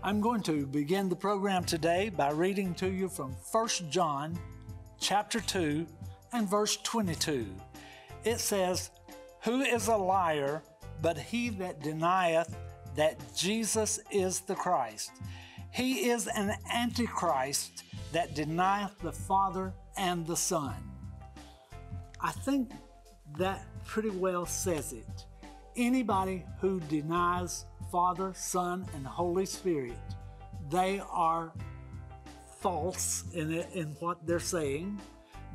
I'm going to begin the program today by reading to you from 1 John chapter 2 and verse 22. It says, Who is a liar but he that denieth that Jesus is the Christ? He is an antichrist that denieth the Father and the Son. I think that pretty well says it. Anybody who denies Father, Son, and Holy Spirit, they are false in, it, in what they're saying.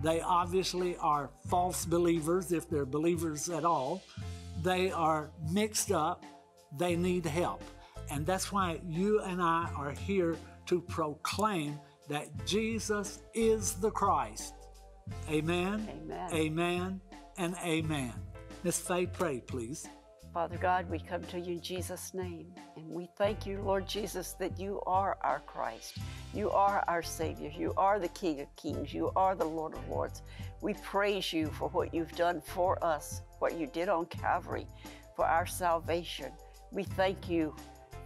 They obviously are false believers if they're believers at all. They are mixed up. They need help. And that's why you and I are here to proclaim that Jesus is the Christ. Amen. Amen. Amen and amen. Miss Faye, pray, please. Father God, we come to you in Jesus' name. And we thank you, Lord Jesus, that you are our Christ. You are our Savior. You are the King of Kings. You are the Lord of Lords. We praise you for what you've done for us, what you did on Calvary, for our salvation. We thank you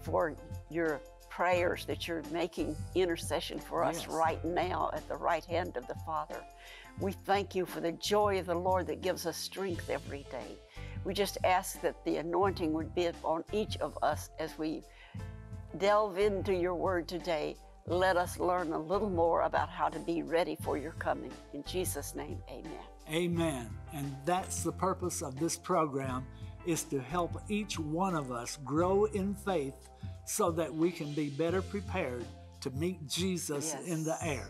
for your prayers that you're making intercession for us Yes. right now at the right hand of the Father. We thank you for the joy of the Lord that gives us strength every day. We just ask that the anointing would be on each of us as we delve into your word today. Let us learn a little more about how to be ready for your coming. In Jesus' name, amen. Amen. And that's the purpose of this program is to help each one of us grow in faith so that we can be better prepared to meet Jesus Yes. in the air.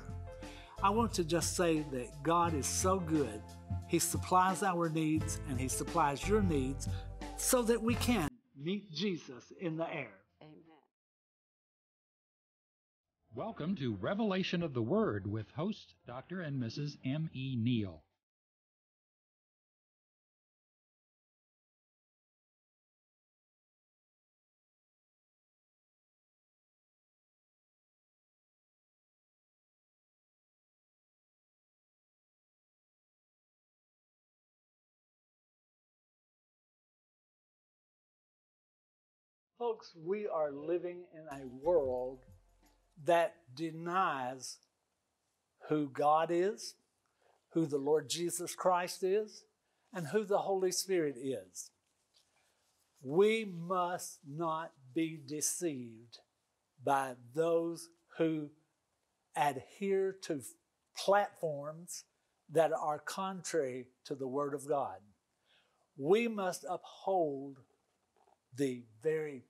I want to just say that God is so good. He supplies our needs and he supplies your needs so that we can meet Jesus in the air. Amen. Welcome to Revelation of the Word with host Dr. and Mrs. M. E. Neal. Folks, we are living in a world that denies who God is, who the Lord Jesus Christ is, and who the Holy Spirit is. We must not be deceived by those who adhere to platforms that are contrary to the Word of God. We must uphold the very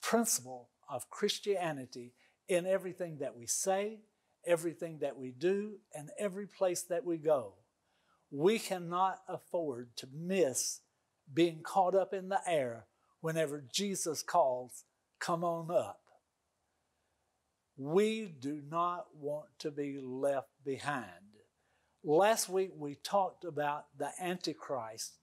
principle of Christianity in everything that we say, everything that we do, and every place that we go. We cannot afford to miss being caught up in the air whenever Jesus calls, Come on up. We do not want to be left behind. Last week we talked about the Antichrist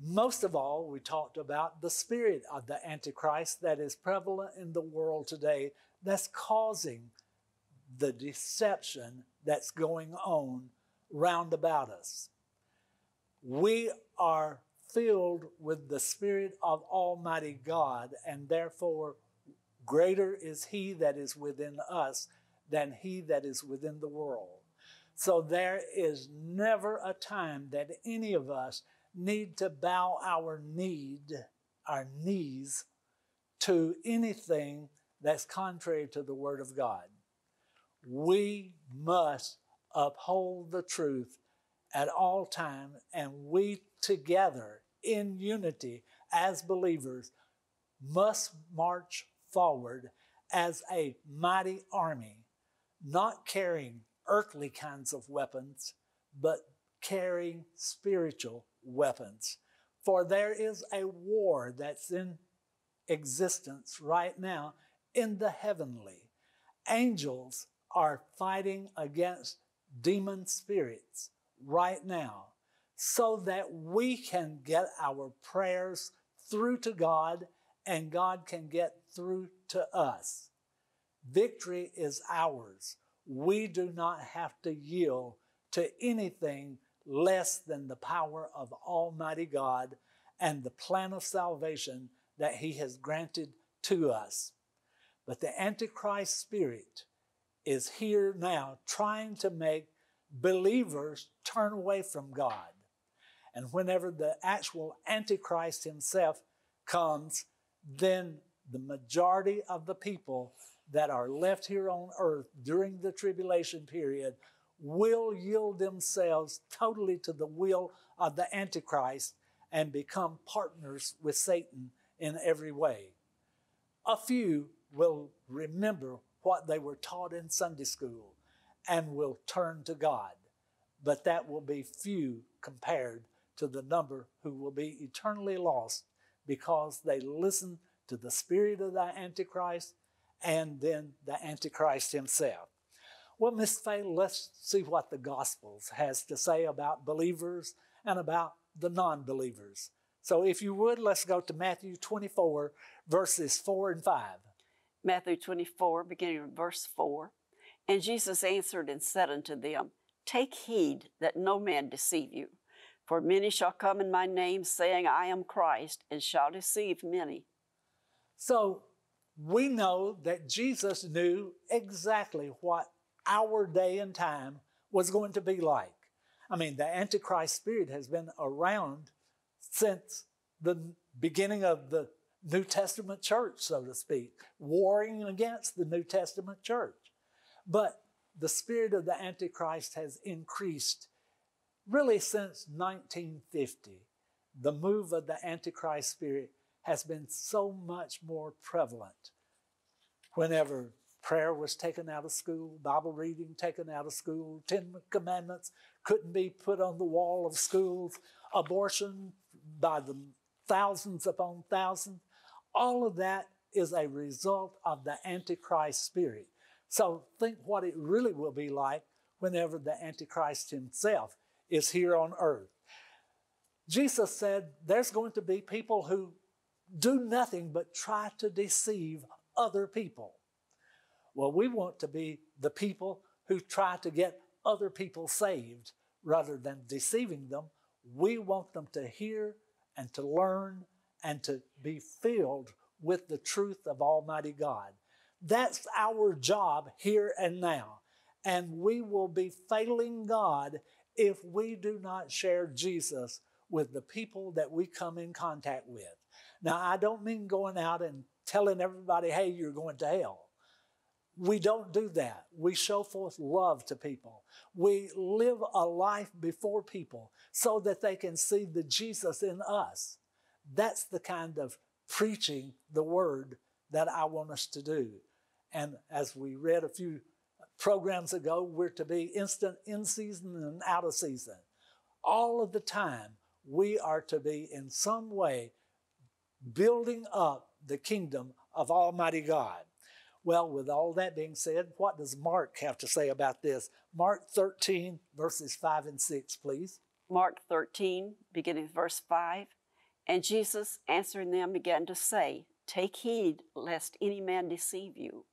most of all, we talked about the spirit of the Antichrist that is prevalent in the world today that's causing the deception that's going on round about us. We are filled with the Spirit of Almighty God, and therefore greater is He that is within us than He that is within the world. So there is never a time that any of us need to bow our need, our knees to anything that's contrary to the Word of God. We must uphold the truth at all times, and we together in unity as believers must march forward as a mighty army, not carrying earthly kinds of weapons, but carrying spiritual weapons. For there is a war that's in existence right now in the heavenly. Angels are fighting against demon spirits right now so that we can get our prayers through to God and God can get through to us. Victory is ours. We do not have to yield to anything less than the power of Almighty God and the plan of salvation that He has granted to us. But the Antichrist spirit is here now trying to make believers turn away from God. And whenever the actual Antichrist himself comes, then the majority of the people that are left here on earth during the tribulation period will yield themselves totally to the will of the Antichrist and become partners with Satan in every way. A few will remember what they were taught in Sunday school and will turn to God, but that will be few compared to the number who will be eternally lost because they listen to the spirit of the Antichrist and then the Antichrist himself. Well, Miss Faye, let's see what the Gospels has to say about believers and about the non believers. So, if you would, let's go to Matthew 24, verses 4 and 5. Matthew 24, beginning with verse 4. And Jesus answered and said unto them, Take heed that no man deceive you. For many shall come in my name, saying, I am Christ, and shall deceive many. So we know that Jesus knew exactly what our day and time was going to be like. I mean, the Antichrist spirit has been around since the beginning of the New Testament church, so to speak, warring against the New Testament church. But the spirit of the Antichrist has increased really since 1950. The move of the Antichrist spirit has been so much more prevalent. Whenever prayer was taken out of school, Bible reading taken out of school, Ten Commandments couldn't be put on the wall of schools, abortion by the thousands upon thousands. All of that is a result of the Antichrist spirit. So think what it really will be like whenever the Antichrist himself is here on earth. Jesus said there's going to be people who do nothing but try to deceive other people. Well, we want to be the people who try to get other people saved rather than deceiving them. We want them to hear and to learn and to be filled with the truth of Almighty God. That's our job here and now. And we will be failing God if we do not share Jesus with the people that we come in contact with. Now, I don't mean going out and telling everybody, hey, you're going to hell. We don't do that. We show forth love to people. We live a life before people so that they can see the Jesus in us. That's the kind of preaching the word that I want us to do. And as we read a few programs ago, we're to be instant in season and out of season. All of the time, we are to be in some way building up the kingdom of Almighty God. Well, with all that being said, what does Mark have to say about this? Mark 13, verses 5 and 6, please. Mark 13, beginning verse 5. And Jesus answering them began to say, Take heed lest any man deceive you.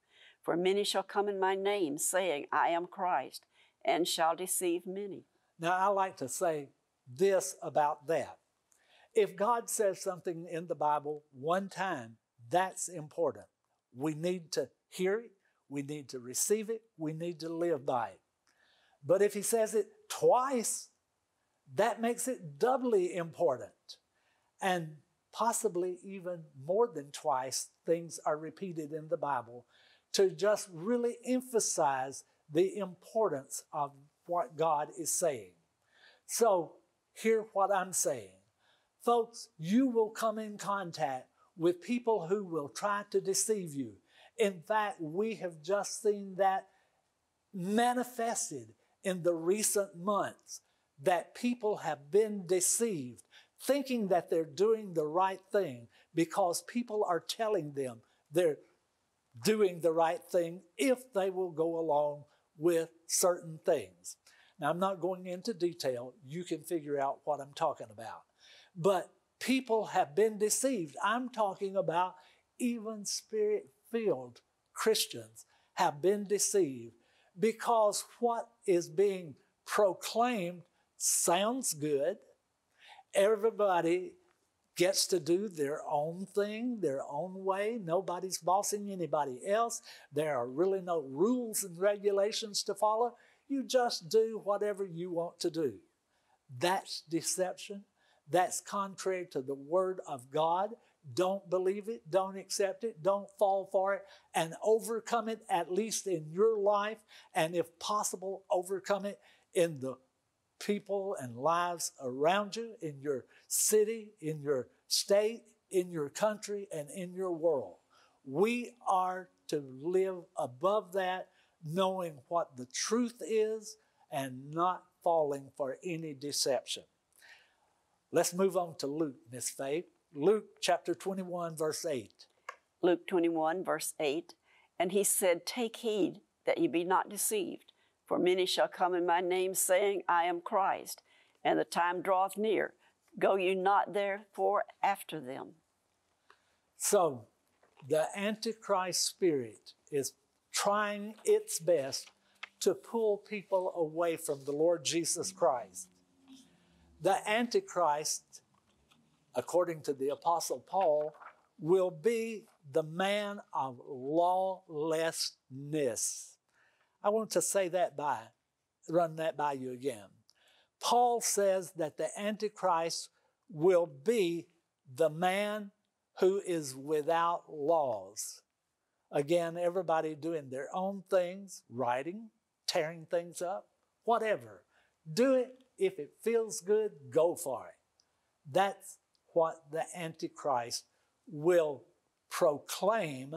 For many shall come in my name, saying, I am Christ, and shall deceive many. Now, I like to say this about that. If God says something in the Bible one time, that's important. We need to hear it, we need to receive it, we need to live by it. But if He says it twice, that makes it doubly important. And possibly even more than twice, things are repeated in the Bible to just really emphasize the importance of what God is saying. So, hear what I'm saying. Folks, you will come in contact with people who will try to deceive you. In fact, we have just seen that manifested in the recent months that people have been deceived, thinking that they're doing the right thing because people are telling them they're doing the right thing if they will go along with certain things. Now, I'm not going into detail. You can figure out what I'm talking about. But people have been deceived. I'm talking about even spirit filled Christians have been deceived because what is being proclaimed sounds good. Everybody gets to do their own thing, their own way. Nobody's bossing anybody else. There are really no rules and regulations to follow. You just do whatever you want to do. That's deception. That's contrary to the Word of God. Don't believe it, don't accept it, don't fall for it, and overcome it at least in your life, and if possible, overcome it in the people and lives around you, in your city, in your state, in your country, and in your world. We are to live above that, knowing what the truth is and not falling for any deception. Let's move on to Luke, Miss Faye. Luke chapter 21, verse 8. Luke 21, verse 8. And he said, Take heed that ye be not deceived, for many shall come in my name, saying, I am Christ, and the time draweth near. Go you not therefore after them. So, the Antichrist spirit is trying its best to pull people away from the Lord Jesus Christ. The Antichrist, according to the Apostle Paul, will be the man of lawlessness. I want to say that by, run that by you again. Paul says that the Antichrist will be the man who is without laws. Again, everybody doing their own things, writing, tearing things up, whatever. Do it if it feels good, go for it. That's what the Antichrist will proclaim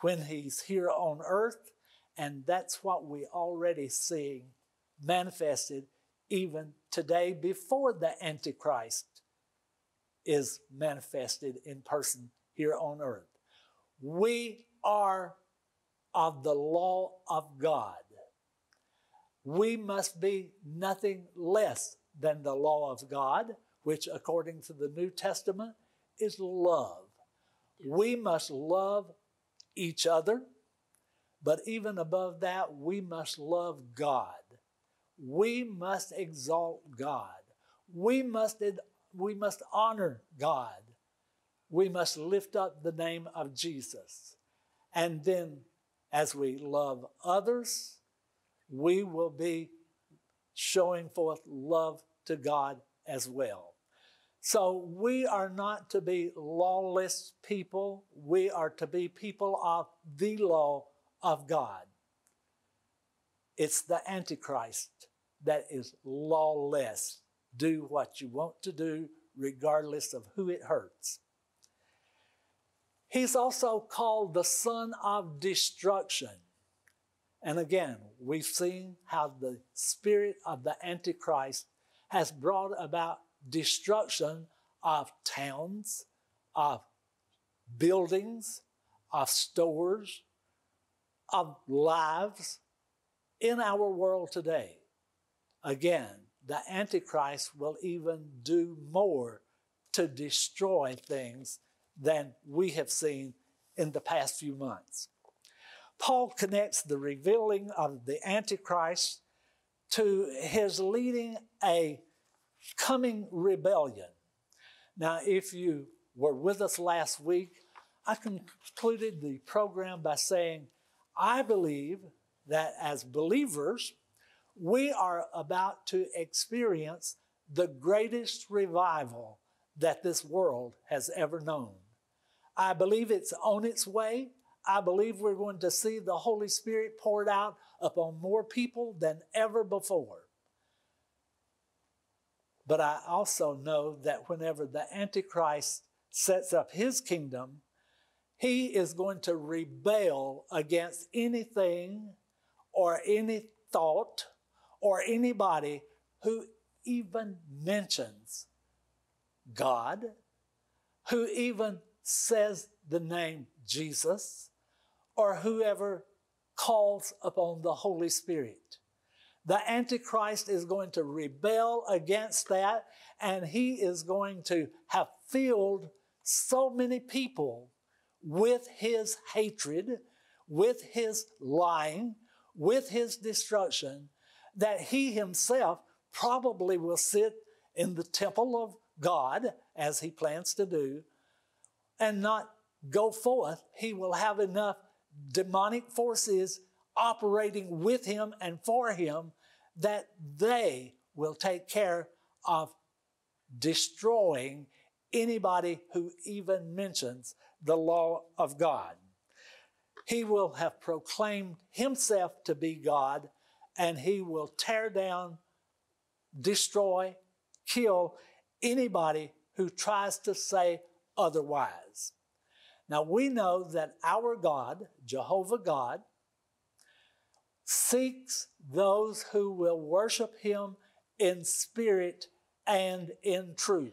when he's here on earth, and that's what we already seeing manifested even today before the Antichrist is manifested in person here on earth. We are of the law of God. We must be nothing less than the law of God, which, according to the New Testament, is love. We must love each other, but even above that, we must love God. We must exalt God. We must, we must honor God. We must lift up the name of Jesus. And then, as we love others, we will be showing forth love to God as well. So we are not to be lawless people. We are to be people of the law of God. It's the Antichrist that is lawless. Do what you want to do, regardless of who it hurts. He's also called the son of destruction. And again, we've seen how the spirit of the Antichrist has brought about destruction of towns, of buildings, of stores, of lives in our world today. Again, the Antichrist will even do more to destroy things than we have seen in the past few months. Paul connects the revealing of the Antichrist to his leading a coming rebellion. Now, if you were with us last week, I concluded the program by saying, I believe that as believers, we are about to experience the greatest revival that this world has ever known. I believe it's on its way. I believe we're going to see the Holy Spirit poured out upon more people than ever before. But I also know that whenever the Antichrist sets up his kingdom, he is going to rebel against anything or any thought or anybody who even mentions God, who even says the name Jesus, or whoever calls upon the Holy Spirit. The Antichrist is going to rebel against that, and he is going to have filled so many people with his hatred, with his lying, with his destruction, that he himself probably will sit in the temple of God as he plans to do, and not go forth, he will have enough demonic forces operating with him and for him that they will take care of destroying anybody who even mentions the law of God. He will have proclaimed himself to be God and he will tear down, destroy, kill anybody who tries to say otherwise. Now we know that our God, Jehovah God, seeks those who will worship him in spirit and in truth.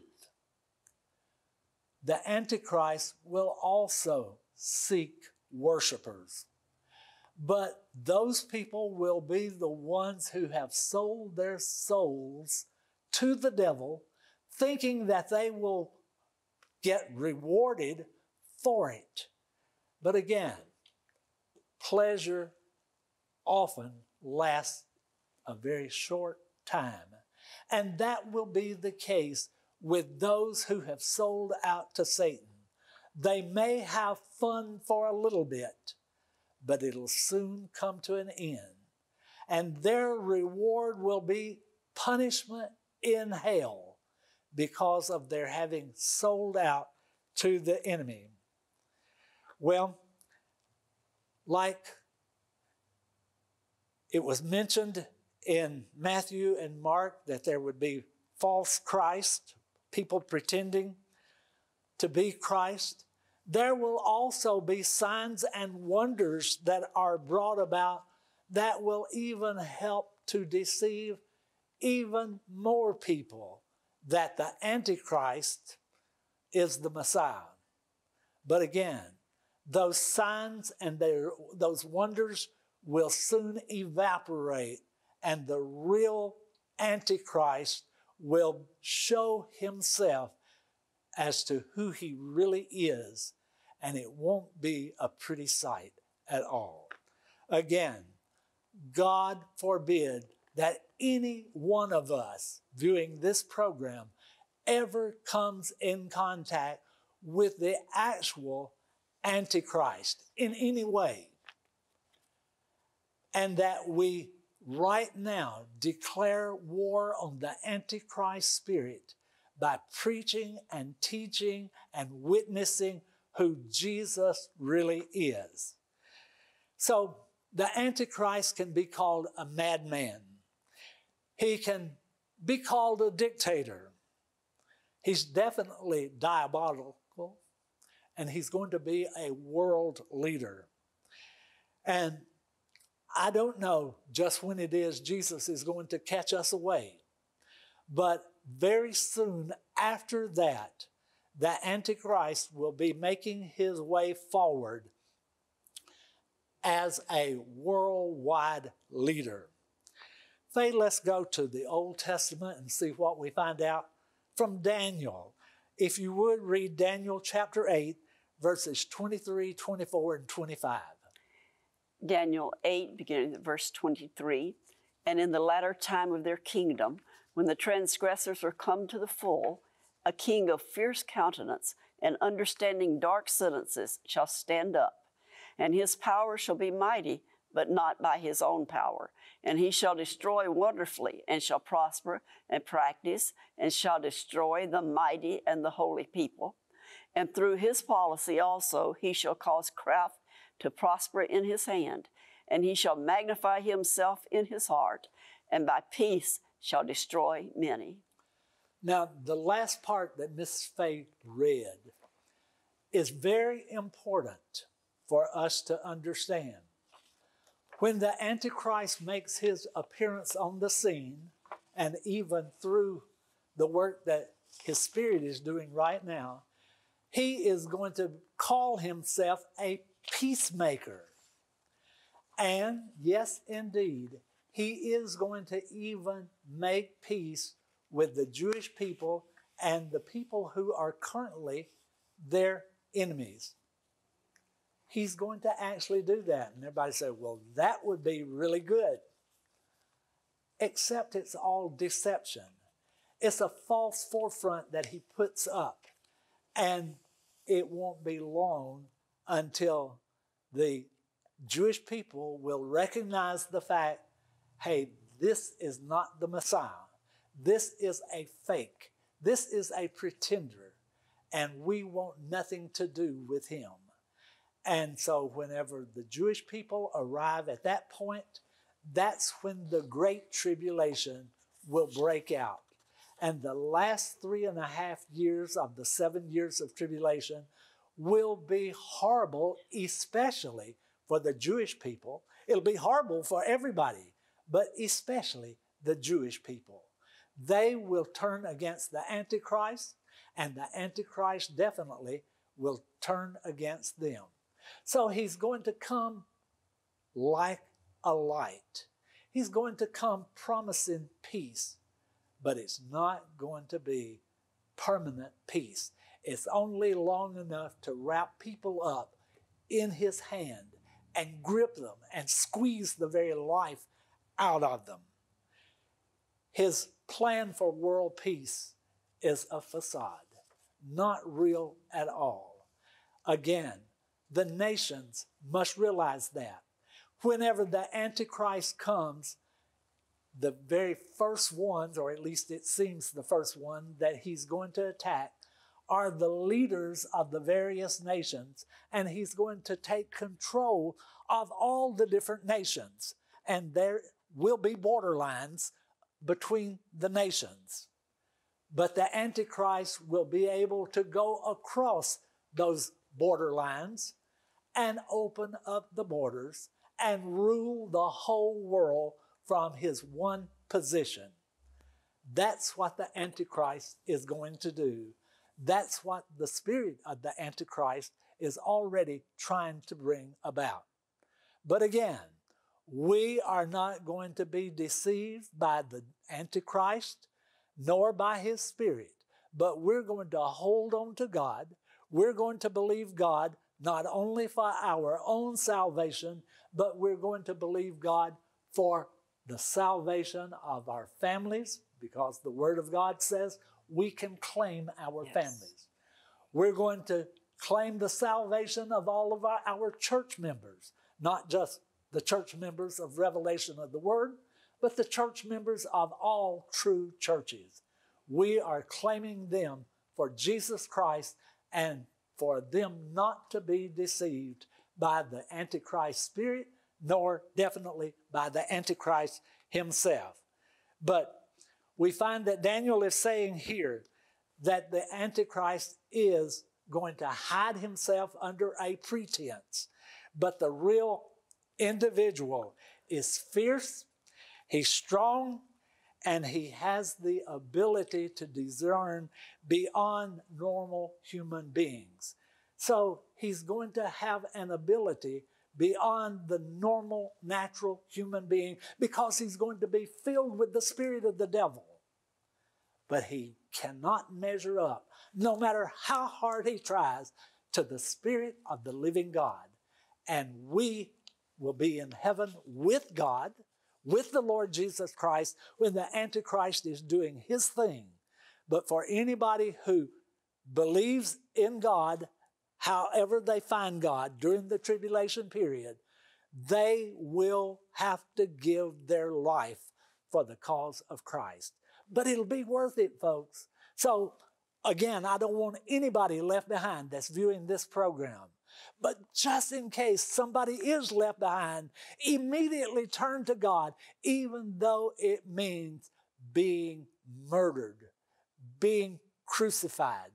The Antichrist will also seek worshipers. But those people will be the ones who have sold their souls to the devil, thinking that they will get rewarded for it. But again, pleasure often lasts a very short time. And that will be the case with those who have sold out to Satan. They may have fun for a little bit, but it'll soon come to an end. And their reward will be punishment in hell because of their having sold out to the enemy. Well, like it was mentioned in Matthew and Mark that there would be false Christ, people pretending to be Christ. There will also be signs and wonders that are brought about that will even help to deceive even more people that the Antichrist is the Messiah. But again, those signs and their, those wonders will soon evaporate, and the real Antichrist will show himself as to who he really is, and it won't be a pretty sight at all. Again, God forbid that any one of us viewing this program ever comes in contact with the actual Antichrist in any way. And that we right now declare war on the Antichrist spirit by preaching and teaching and witnessing who Jesus really is. So the Antichrist can be called a madman. He can be called a dictator. He's definitely diabolical and he's going to be a world leader. And I don't know just when it is Jesus is going to catch us away, but very soon after that, the Antichrist will be making his way forward as a worldwide leader. Faye, let's go to the Old Testament and see what we find out from Daniel. If you would read Daniel chapter 8, verses 23, 24, and 25. Daniel 8, beginning at verse 23. And in the latter time of their kingdom, when the transgressors are come to the full, a king of fierce countenance and understanding dark sentences shall stand up, and his power shall be mighty, but not by his own power. And he shall destroy wonderfully, and shall prosper and practice, and shall destroy the mighty and the holy people and through his policy also he shall cause craft to prosper in his hand, and he shall magnify himself in his heart, and by peace shall destroy many. Now, the last part that Miss Faye read is very important for us to understand. When the Antichrist makes his appearance on the scene, and even through the work that his spirit is doing right now, he is going to call himself a peacemaker. And yes, indeed, he is going to even make peace with the Jewish people and the people who are currently their enemies. He's going to actually do that. And everybody said, well, that would be really good. Except it's all deception. It's a false forefront that he puts up. And it won't be long until the Jewish people will recognize the fact hey, this is not the Messiah. This is a fake. This is a pretender. And we want nothing to do with him. And so, whenever the Jewish people arrive at that point, that's when the great tribulation will break out. And the last three and a half years of the seven years of tribulation will be horrible, especially for the Jewish people. It'll be horrible for everybody, but especially the Jewish people. They will turn against the Antichrist, and the Antichrist definitely will turn against them. So he's going to come like a light. He's going to come promising peace, but it's not going to be permanent peace. It's only long enough to wrap people up in his hand and grip them and squeeze the very life out of them. His plan for world peace is a facade, not real at all. Again, the nations must realize that. Whenever the Antichrist comes, the very first ones, or at least it seems the first one that he's going to attack, are the leaders of the various nations, and he's going to take control of all the different nations. And there will be borderlines between the nations. But the Antichrist will be able to go across those borderlines and open up the borders and rule the whole world from his one position. That's what the Antichrist is going to do. That's what the spirit of the Antichrist is already trying to bring about. But again, we are not going to be deceived by the Antichrist nor by his spirit, but we're going to hold on to God. We're going to believe God not only for our own salvation, but we're going to believe God for the salvation of our families, because the Word of God says we can claim our yes. families. We're going to claim the salvation of all of our, our church members, not just the church members of Revelation of the Word, but the church members of all true churches. We are claiming them for Jesus Christ and for them not to be deceived by the Antichrist spirit, nor definitely by the Antichrist himself. But we find that Daniel is saying here that the Antichrist is going to hide himself under a pretense, but the real individual is fierce, he's strong, and he has the ability to discern beyond normal human beings. So he's going to have an ability beyond the normal, natural human being because he's going to be filled with the spirit of the devil. But he cannot measure up, no matter how hard he tries, to the spirit of the living God. And we will be in heaven with God, with the Lord Jesus Christ, when the Antichrist is doing his thing. But for anybody who believes in God, however they find God during the tribulation period, they will have to give their life for the cause of Christ. But it'll be worth it, folks. So, again, I don't want anybody left behind that's viewing this program but just in case somebody is left behind, immediately turn to God, even though it means being murdered, being crucified,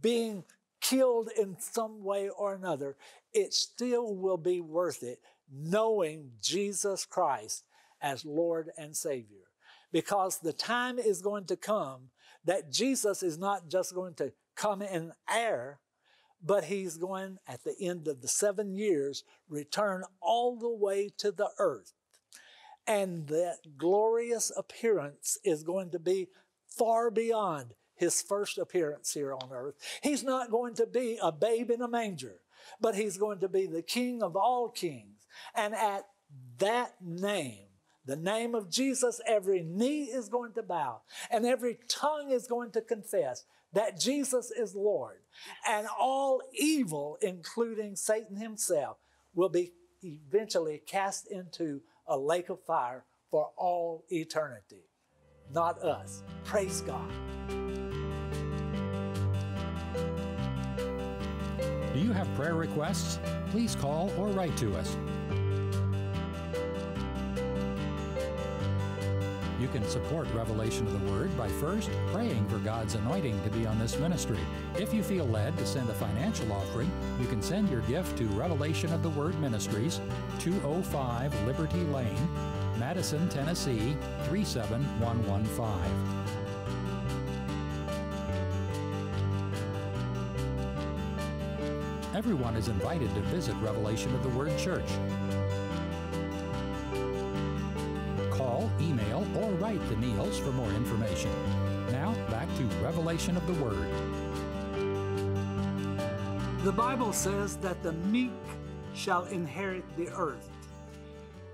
being killed in some way or another. It still will be worth it knowing Jesus Christ as Lord and Savior. Because the time is going to come that Jesus is not just going to come in air, but he's going at the end of the seven years return all the way to the earth and that glorious appearance is going to be far beyond his first appearance here on earth he's not going to be a babe in a manger but he's going to be the king of all kings and at that name the name of Jesus, every knee is going to bow and every tongue is going to confess that Jesus is Lord. And all evil, including Satan himself, will be eventually cast into a lake of fire for all eternity. Not us. Praise God. You have prayer requests? Please call or write to us. You can support Revelation of the Word by first praying for God's anointing to be on this ministry. If you feel led to send a financial offering, you can send your gift to Revelation of the Word Ministries, 205 Liberty Lane, Madison, Tennessee 37115. Everyone is invited to visit Revelation of the Word Church. Call, email, or write the Neals for more information. Now, back to Revelation of the Word. The Bible says that the meek shall inherit the earth.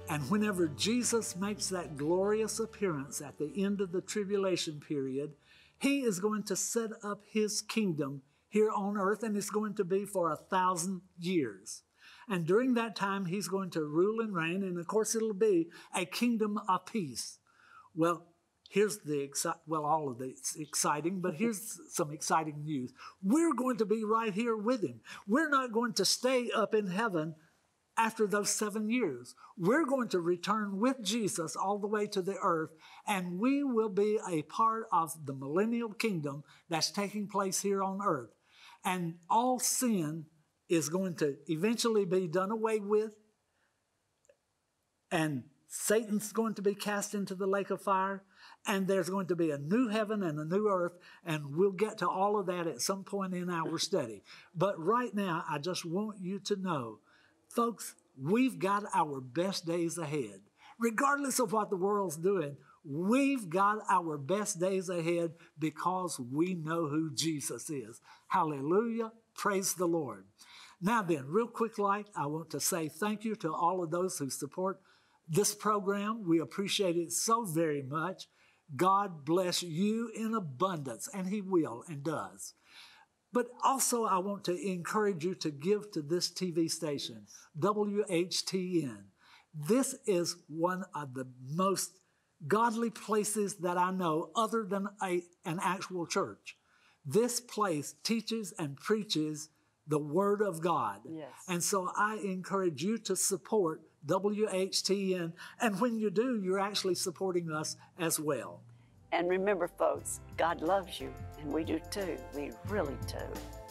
And whenever Jesus makes that glorious appearance at the end of the tribulation period, he is going to set up his kingdom here on earth, and it's going to be for a thousand years. And during that time, he's going to rule and reign, and of course, it'll be a kingdom of peace. Well, here's the well, all of it's exciting, but here's some exciting news. We're going to be right here with him. We're not going to stay up in heaven after those seven years. We're going to return with Jesus all the way to the earth, and we will be a part of the millennial kingdom that's taking place here on earth. And all sin is going to eventually be done away with, and Satan's going to be cast into the lake of fire, and there's going to be a new heaven and a new earth, and we'll get to all of that at some point in our study. But right now, I just want you to know, folks, we've got our best days ahead. Regardless of what the world's doing, we've got our best days ahead because we know who Jesus is. Hallelujah. Praise the Lord. Now, then, real quick, like, I want to say thank you to all of those who support this program. We appreciate it so very much. God bless you in abundance, and He will and does. But also, I want to encourage you to give to this TV station, WHTN. This is one of the most godly places that I know other than a, an actual church. This place teaches and preaches the Word of God. Yes. And so I encourage you to support WHTN. And when you do, you're actually supporting us as well. And remember, folks, God loves you, and we do too. We really do.